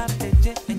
pas péter.